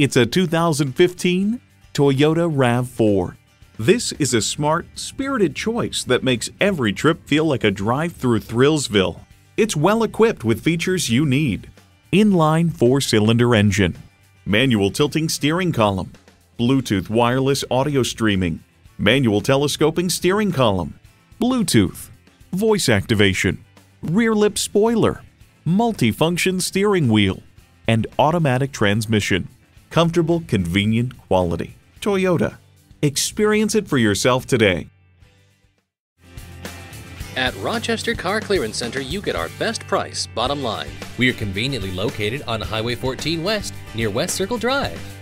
It's a 2015 Toyota RAV4. This is a smart, spirited choice that makes every trip feel like a drive through Thrillsville. It's well equipped with features you need. Inline four-cylinder engine, manual tilting steering column, Bluetooth wireless audio streaming, manual telescoping steering column, Bluetooth, voice activation, rear lip spoiler, multifunction steering wheel, and automatic transmission. Comfortable, convenient quality. Toyota. Experience it for yourself today. At Rochester Car Clearance Center, you get our best price, bottom line. We are conveniently located on Highway 14 West near West Circle Drive.